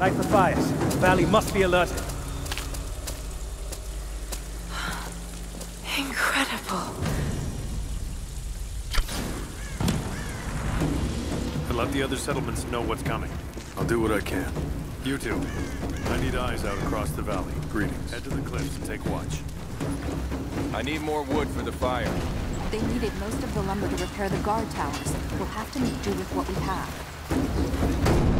Night Matthias. The valley must be alerted. Incredible. And let the other settlements know what's coming. I'll do what I can. You too. I need eyes out across the valley. Greetings. Head to the cliffs and take watch. I need more wood for the fire. They needed most of the lumber to repair the guard towers. We'll have to make do with what we have.